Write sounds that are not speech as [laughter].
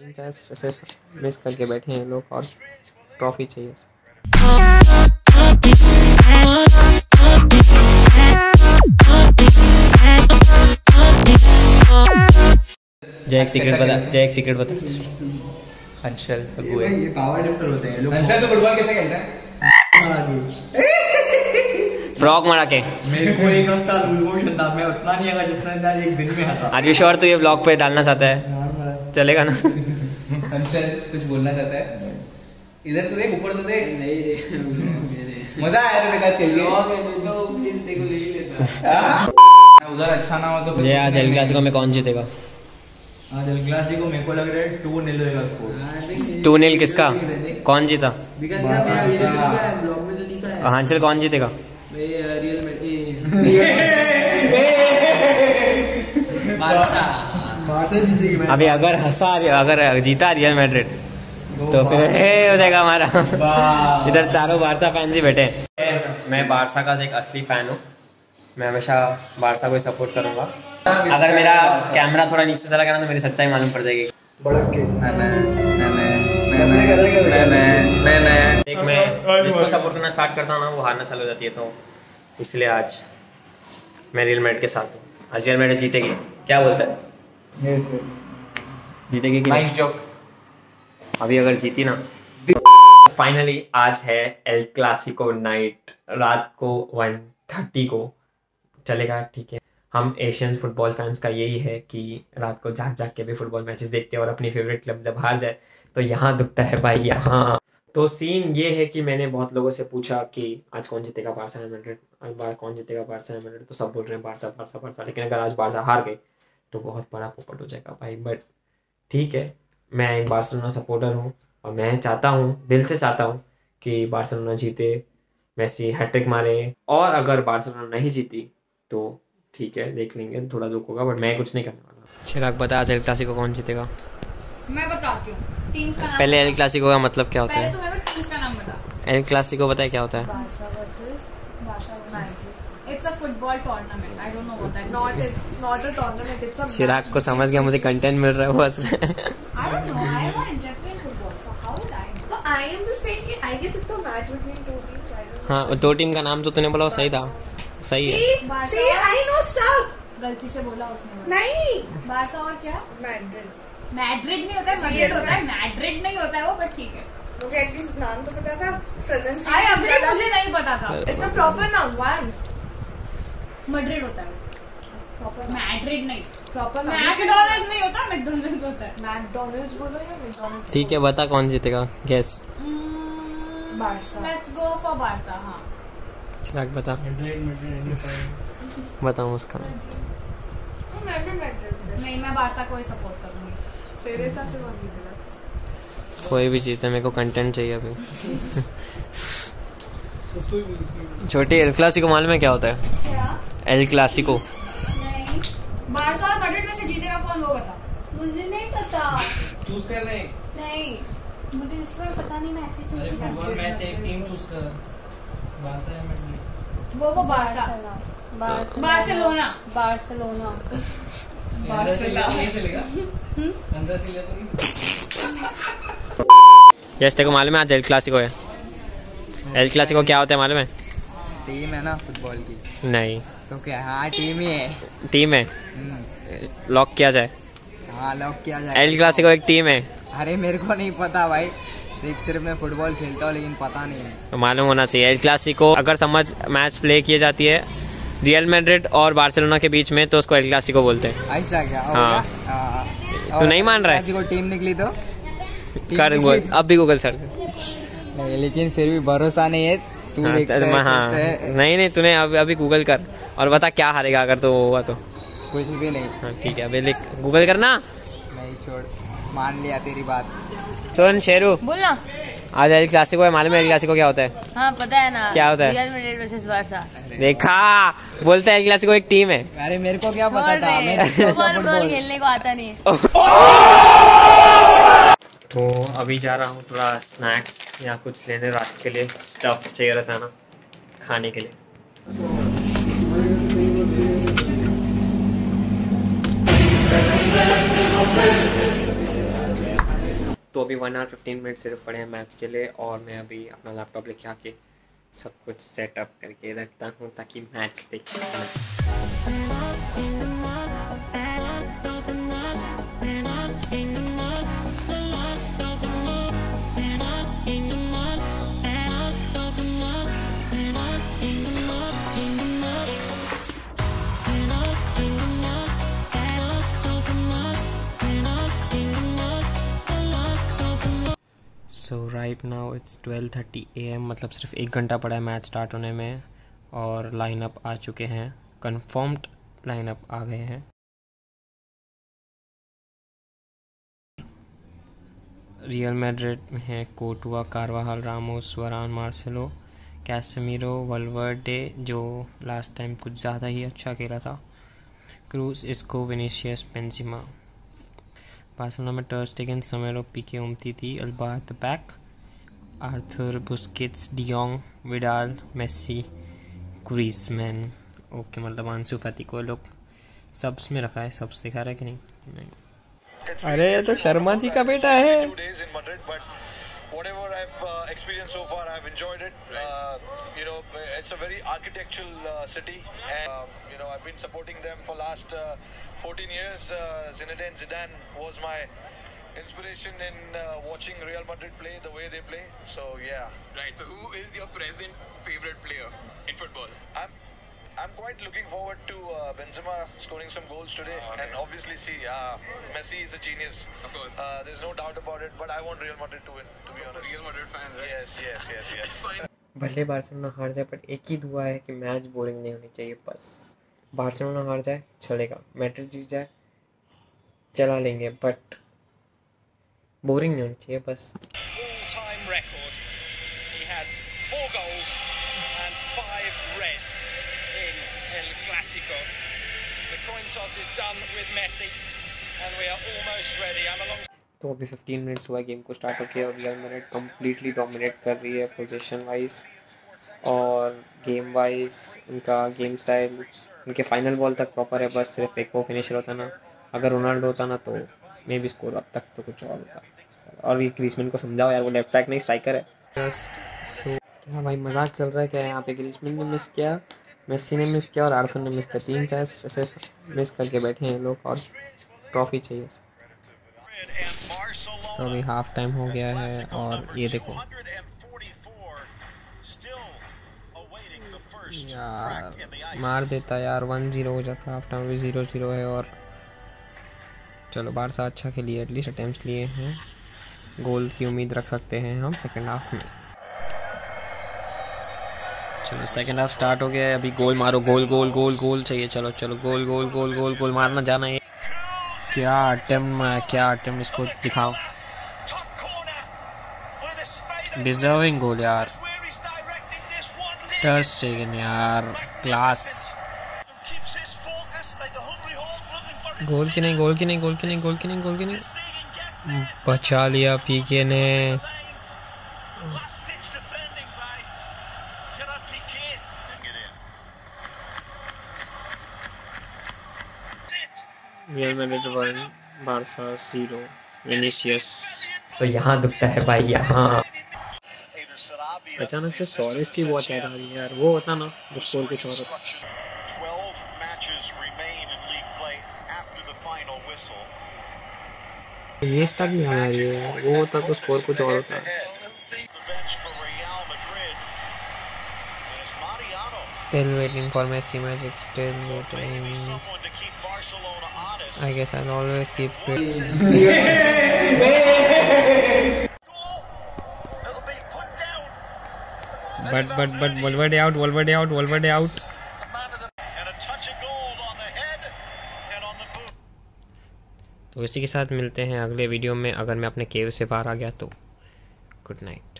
तीन चार stresses miss करके बैठे हैं लोग और ट्रॉफी चाहिए। जय एक सीक्रेट बता जय एक सीक्रेट बता। अंशल ये पावर लिफ्टर होते हैं लोग अंशल तो फुटबॉल कैसे खेलता है? फ्रॉक मारा के। मेरे को एक हफ़्ता लूज मोशन था मैं उतना नहीं आगा जितना एक दिन में आता आर यू श्योर तू ये ब्लॉग पे डालना चाहता है? चलेगा ना? अंशल कुछ बोलना चाहता है। इधर तो देख ऊपर तो देख। नहीं मज़ा आया था देख आज खेल के। उधर अच्छा ना हो तो ये आज एल क्लासिको में कौन जीतेगा? आज एल क्लासिको मेरे को लग रहा है टू नील रहेगा स्कोर टू नील किसका? कौन जीता? बारसा हांचल कौन जीतेगा? [laughs] जीतेगी अभी अगर हंसा अगर जीता रियल मैड्रिड तो फिर हे हो जाएगा हमारा इधर चारों बारसा फैंस ही बैठे मैं बारसा का एक असली फ़ैन हूँ मैं हमेशा बारसा को ही सपोर्ट करूँगा अगर मेरा कैमरा थोड़ा नीचे चला गया ना तो मेरी सच्चाई मालूम पड़ जाएगी एक मैं जिसको सपोर्ट करना स्टार्ट करता हूँ ना वो हारना चालू हो जाती है तो इसलिए आज मैं रियल मेड के साथ हूँ आज रियल मेड जीतेगी क्या बोलता है जीतेगी कि नहीं? Nice अभी अगर जीती ना। फाइनली आज है एल क्लासिको नाइट रात को वन थर्टी को। चलेगा ठीक है। हम एशियन फुटबॉल फैंस का यही है कि रात को जाग जाग के भी फुटबॉल मैचेस देखते हैं और अपनी फेवरेट क्लब जब हार जाए तो यहाँ दुखता है भाई यहाँ। तो सीन ये है कि मैंने बहुत लोगों से पूछा कि आज कौन जीतेगा बारसा मैड्रिड आज बार कौन जीतेगा बारसा मैड्रिड तो सब बोल रहे हैं बारसा बारसा बारसा। लेकिन अगर आज बारसा हार गए तो बहुत बड़ा पोपट हो जाएगा भाई। बट ठीक है मैं एक बार्सिलोना सपोर्टर हूँ और मैं चाहता हूँ दिल से चाहता हूँ कि बार्सिलोना जीते मेसी हैट्रिक मारे। और अगर बार्सिलोना नहीं जीती तो ठीक है देख लेंगे थोड़ा दुख होगा बट मैं कुछ नहीं करने वाला। चिराग बता आज एल क्लासिको कौन जीतेगा? मैं बताती हूँ टीम्स का नाम पहले एल क्लासिको का मतलब क्या होता है? तो मैं टीम्स का नाम बता। एल क्लासिको है क्या होता है? It's a it's not a tournament. It's a Chirag को समझ गया मुझे कंटेंट मिल रहा है So I am just saying. कि I guess it's a match between two teams. हाँ दो टीम का नाम जो तूने बोला वो सही था सही है See, see, I know stuff. गलती से बोला उसने नहीं. बारसा और क्या Madrid. मैड्रिड नहीं होता है मैड्रिड होता है मैड्रिड नहीं होता है वो बट ठीक है मुझे एटलीस्ट नाम तो पता था. आई अग्री मुझे नहीं पता था It's a proper noun. One. Madrid होता है noun. मैड्रिड नहीं noun. मैकडॉनल्ड्स नहीं होता मैकडॉनल्ड्स होता है McDonald's बोलो या McDonald's. ठीक है बता कौन जीतेगा guess Barca. Let's go for Barca हाँ चिराग बता बताऊँ उसका Oh, Madrid, Madrid. नहीं मैं बारसा को ही सपोर्ट करूँगी तेरे हिसाब से कौन जीतेगा? कोई भी जीते मेरे को कंटेंट चाहिए अभी [laughs] छोटी एल क्लासिको मालूम है क्या होता है क्या एल क्लासिको नहीं बारसा और मैड्रिड में से जीतेगा कौन वो बता। मुझे नहीं पता। चूज़ कर रहे नहीं मुझे इस पर पता नहीं मैं ऐसे चूज़ फुटबॉल मैच एक टीम चूज़ कर। बारसा या मैड्रिड वो वो बारसा बार्सिलोना बार्सिलोना अंदर से लिया तो तो यस मालूम है आज एल क्लासिको है? एल क्लासिको क्या होता है मालूम है? टीम है ना फुटबॉल की। नहीं। तो क्या हाँ टीम ही है। टीम है? हम्म, लॉक किया जाए। हाँ लॉक किया जाए। एल क्लासिको एक टीम है। अरे मेरे को नहीं पता भाई। देख सिर्फ़ मैं फुटबॉल खेलता हूँ लेकिन पता नहीं है। तो मालूम होना चाहिए एल क्लासिको अगर समझ मैच प्ले किए जाती है रियल मैड्रिड और बार्सिलोना के बीच में तो उसको एल क्लासिको बोलते हैं। ऐसा क्या? हाँ। गया? हाँ। तू नहीं मान रहा है? टीम निकली तो? कर बोल तो- अब भी गूगल सर लेकिन फिर भी भरोसा नहीं है। तो- है, हाँ नहीं नहीं तूने अभी अभी गूगल कर। और बता क्या हारेगा अगर तो वो हुआ तो। कुछ भी नहीं। हाँ ठीक है अभी लिख गूगल करना। नहीं छोड़ मान लिया तेरी बात। सुन शेरू। बोलना आज एल क्लासिको है मालूम है एल क्लासिको क्या होता है? हाँ पता है ना। क्या होता है? रियल मैड्रिड वर्सेस बारसा देखा बोलते हैं एल क्लासिको एक टीम है। अरे मेरे को क्या पता था? फुटबॉल फुटबॉल खेलने को आता नहीं तो अभी जा रहा हूँ थोड़ा स्नैक्स या कुछ लेने रात के लिए स्टफ़ चाहिए रहता है ना खाने के लिए। तो अभी वन आवर फिफ्टीन मिनट सिर्फ़ पड़े हैं मैच के लिए और मैं अभी अपना लैपटॉप लेके आके सब कुछ सेटअप करके रखता हूँ ताकि मैच देख right now it's twelve thirty A M मतलब सिर्फ़ एक घंटा पड़ा है मैच स्टार्ट होने में, और लाइनअप आ चुके हैं कन्फर्म्ड लाइनअप आ गए हैं। रियल मैड्रिड में है Courtois Carvajal Ramos Varane Marcelo Casemiro Valverde जो लास्ट टाइम कुछ ज़्यादा ही अच्छा खेला था। क्रूज इसको विनीशियस पेंसिमा बार्सिलोना में टर्स टेगन समेरो पीके उमती थी। Alba at the back Arthur Busquets de Jong Vidal Messi Griezmann okay मतलब आँसू फती को लोग सब्स में रखा है सब्स दिखा रहा है कि नहीं नहीं अरे ये तो शर्मा जी का बेटा है whatever I've uh, experienced so far, I've enjoyed it. Uh, you know, it's a very architectural uh, city, and um, you know, I've been supporting them for last uh, 14 years. Uh, Zinedine Zidane was my inspiration in uh, watching Real Madrid play the way they play. So yeah, Right. So, who is your present favorite player in football? I'm. I'm quite looking forward to uh, Benzema scoring some goals today, and obviously, see, uh, Messi is a genius. Of course. Uh, there's no doubt about it. But I want Real Madrid to win. To be honest. Real Madrid fan, right? Yes, yes, yes, [laughs] yes. It's fine. भले Barcelona हार जाए पर एक ही दुआ है कि match boring नहीं होनी चाहिए बस बार्सिलोना हार जाए चलेगा मैड्रिड जीत जाए चला लेंगे बट बोरिंग नहीं होनी चाहिए बस. तो अभी 15 मिनट्स हुआ गेम को स्टार्ट होकर और रियल मैड्रिड कम्प्लीटली डोमिनेट कर रही है पोजीशन वाइज और गेम वाइज उनका गेम स्टाइल उनके फाइनल बॉल तक प्रॉपर है बस सिर्फ़ एक वो फिनिशर होता ना। अगर रोनाल्डो होता ना तो मे भी स्कोर अब तक तो कुछ और होता। और ये ग्रीसमैन को समझाओ यार वो लेफ़्ट बैक नहीं स्ट्राइकर है। क्या भाई मज़ाक चल रहा है क्या यहाँ पे? ग्रीसमैन ने मिस किया मेसी ने मिस किया और आर्थर ने मिस किया। तीन चार ऐसे मिस करके बैठे हैं लोग और ट्रॉफी चाहिए। तो अभी हाफ़ टाइम हो गया है और ये देखो। यार मार देता यार वन ज़ीरो हो जाता। हाफ़ टाइम भी ज़ीरो ज़ीरो है और चलो बारसा अच्छा खेली एटलीस्ट अटेम्प्ट लिए हैं। गोल की उम्मीद रख सकते हैं हम सेकंड हाफ़ में। चलो सेकंड हाफ़ स्टार्ट हो गया है। अभी गोल मारो गोल गोल गोल गोल चाहिए। चलो चलो गोल गोल गोल गोल गोल मारना जाना है। क्या अटेम्प्ट क्या अटेम्प्ट इसको दिखाओ। डिजर्विंग गोल यार। टर्स टेगन यार। क्लास गोल की नहीं गोल की नहीं गोल की नहीं गोल की नहीं गोल की नहीं। बचा लिया पीके ने। Real Madrid one Barca zero Vinicius तो यहाँ दुखता है भाई यहाँ। अचानक से सॉरेस की बहुत याद आ रही है यार वो होता ना जो स्कोर कुछ और होता। इनिएस्टा की याद आ रही है वो होता तो स्कोर कुछ और होता. Still waiting for Messi magic. Still waiting. I guess I'll always keep it. But but but Valverde out. Valverde out. Valverde out. तो इसी के साथ मिलते हैं अगले वीडियो में। अगर मैं अपने केव से बाहर आ गया तो। Good night